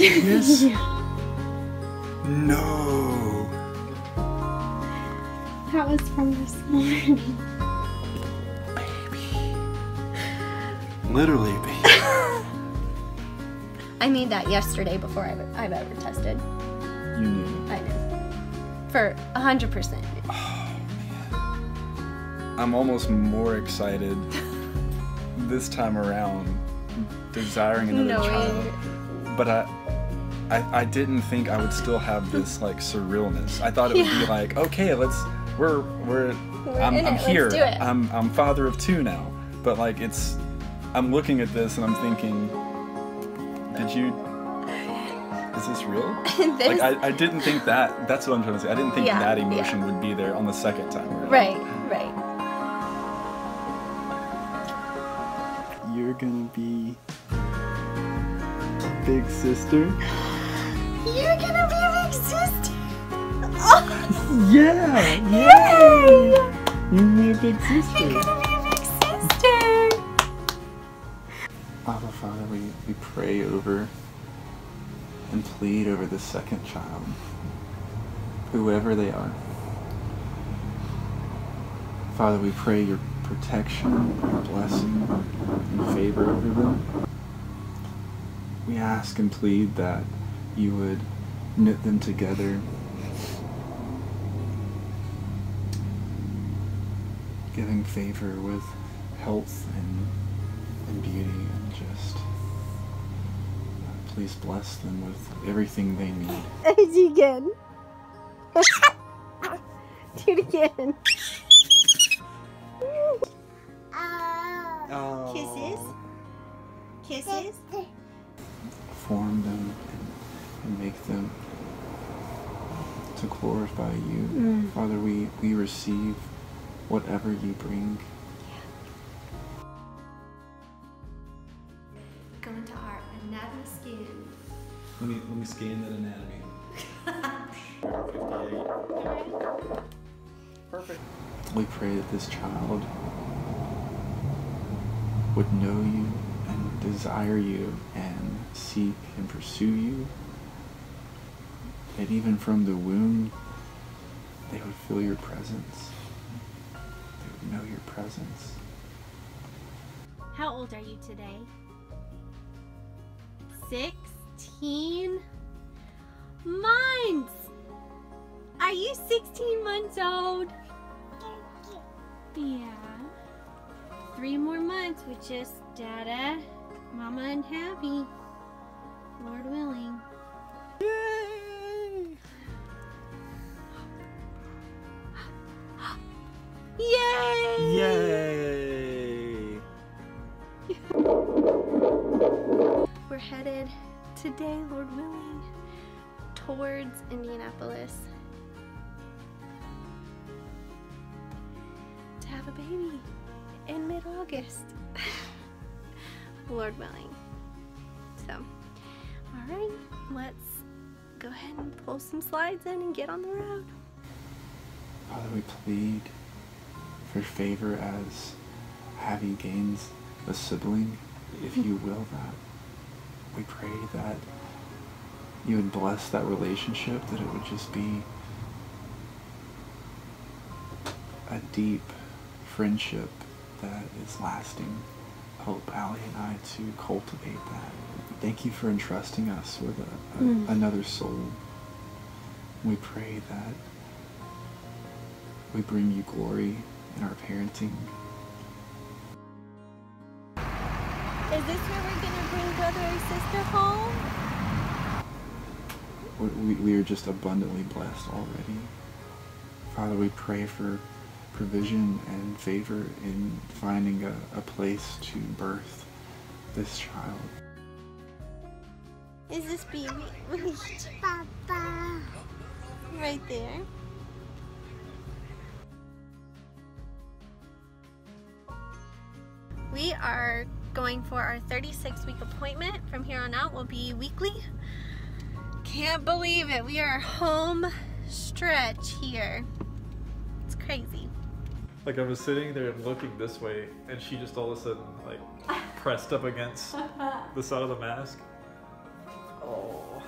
serious? no. That was from this morning. Baby. Literally, baby. I made that yesterday before I've, I've ever tested. You knew. I know. For 100%. I'm almost more excited this time around, desiring another Knowing- child. But I, I, I didn't think I would still have this like surrealness. I thought it would be like, okay, let's we're we're, We're I'm, I'm here. I'm I'm father of two now. But like it's, I'm looking at this and I'm thinking, did you? Is this real? Like I, I didn't think that. That's what I'm trying to say. I didn't think Yeah, that yeah. emotion would be there on the second time. around. right, right. You're gonna be a big sister. You're gonna be a big sister. Yeah, Yay! You're gonna be a big You're gonna be a big sister. Abba Father, we, we pray over and plead over the second child, whoever they are. Father, we pray your protection, your blessing, and favor over them. We ask and plead that you would knit them together, giving favor with health and, and beauty, and just uh, please bless them with everything they need. Do again. Do it again. Kisses? Kisses? Form them and, and make them to glorify you. Mm. Father, we, we receive whatever you bring. Go into our anatomy skin. Let me, let me scan that anatomy. Perfect. We pray that this child would know you and desire you and seek and pursue you. And even from the womb, they would feel your presence. They would know your presence. How old are you today? 16 months. Are you 16 months old? Yeah. Three more months with just Dada, Mama, and Happy. Lord willing. Yay! Yay! We're headed today, Lord willing, towards Indianapolis to have a baby in mid August. Lord willing. So, alright, let's go ahead and pull some slides in and get on the road. Father, we plead for favor as having gains a sibling, if you will that. We pray that you would bless that relationship, that it would just be a deep friendship that is lasting. Help Ali and I to cultivate that. Thank you for entrusting us with a, a, Mm. another soul. We pray that we bring you glory in our parenting. Is this where we're gonna bring brother or sister home? We, we are just abundantly blessed already. Father, we pray for provision and favor in finding a, a place to birth this child. Is this baby? Papa. Right there. We are going for our 36 week appointment. From here on out, will be weekly. Can't believe it. We are home stretch here. It's crazy. Like I was sitting there looking this way, and she just all of a sudden like pressed up against the side of the mask. Oh,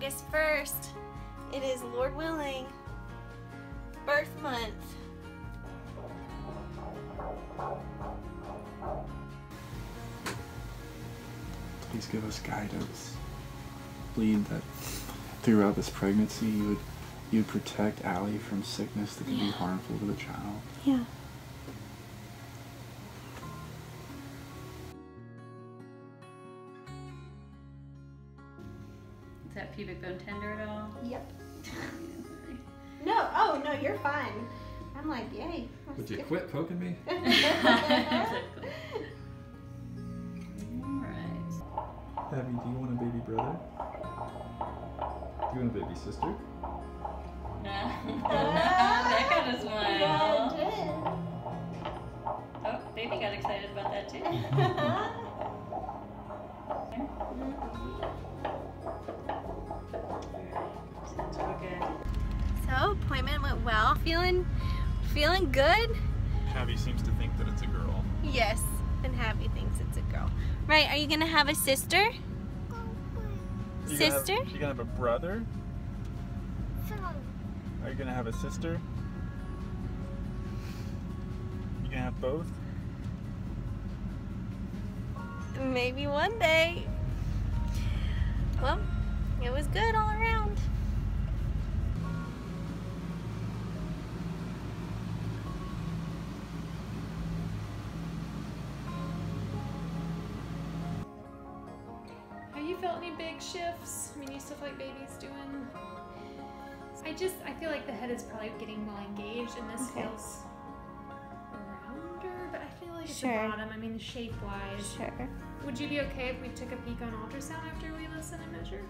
August 1st. It is, Lord willing, birth month. Please give us guidance. Lead that throughout this pregnancy you would you would protect Ali from sickness that can be harmful to the child. Yeah. Is that pubic bone tender at all? Yep. No, oh no, you're fine. I'm like, yay. Would you quit poking me? exactly. Alright. Abby, do you want a baby brother? Do you want a baby sister? that kind of smile. Yeah, it Oh, baby got excited about that too. Appointment went well. Feeling, feeling good. Abby seems to think that it's a girl. Yes, and Happy thinks it's a girl. Right? Are you gonna have a sister? Sister? you gonna have a brother? Are you gonna have a sister? You gonna have both? Maybe one day. Well, it was good all around. Felt any big shifts? I mean, you still feel like baby's doing. I just, I feel like the head is probably getting well engaged, and this Okay. feels rounder, but I feel like it's Sure. the bottom. I mean, shape wise. Sure. Would you be okay if we took a peek on ultrasound after we listen and measure?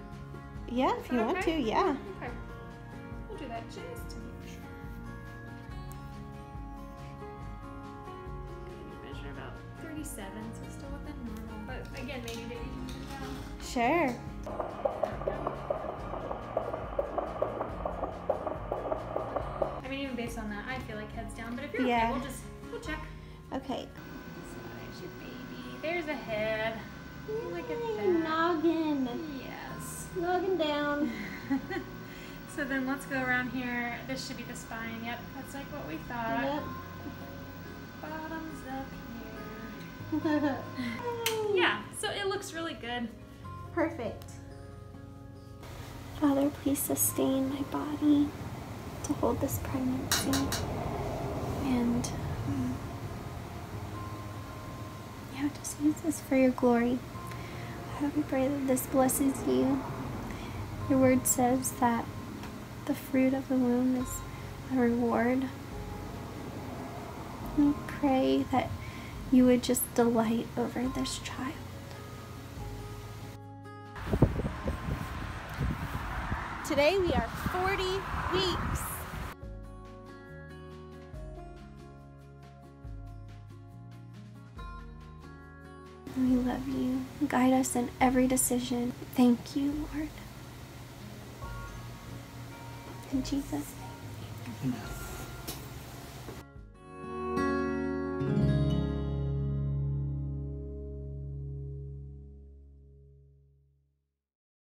Yeah, if you that want to, yeah. Okay. We'll do that just to make sure. Measure about 37, so still within normal. Again, maybe baby can move. Sure. I mean, even based on that, I feel like heads down. But if you're Yeah. okay, we'll just we'll check. Okay. So there's your baby. There's a head. Look at Yay, that. Noggin. Yes. Noggin down. so then let's go around here. This should be the spine. Yep, that's like what we thought. Yep. Bottoms up here. Yeah. So it looks really good. Perfect. Father, please sustain my body to hold this pregnancy. And um, yeah, just use this for your glory. I we pray that this blesses you. Your word says that the fruit of the womb is a reward. We pray that you would just delight over this child. Today we are 40 weeks. We love you. Guide us in every decision. Thank you, Lord. In Jesus' name. Amen.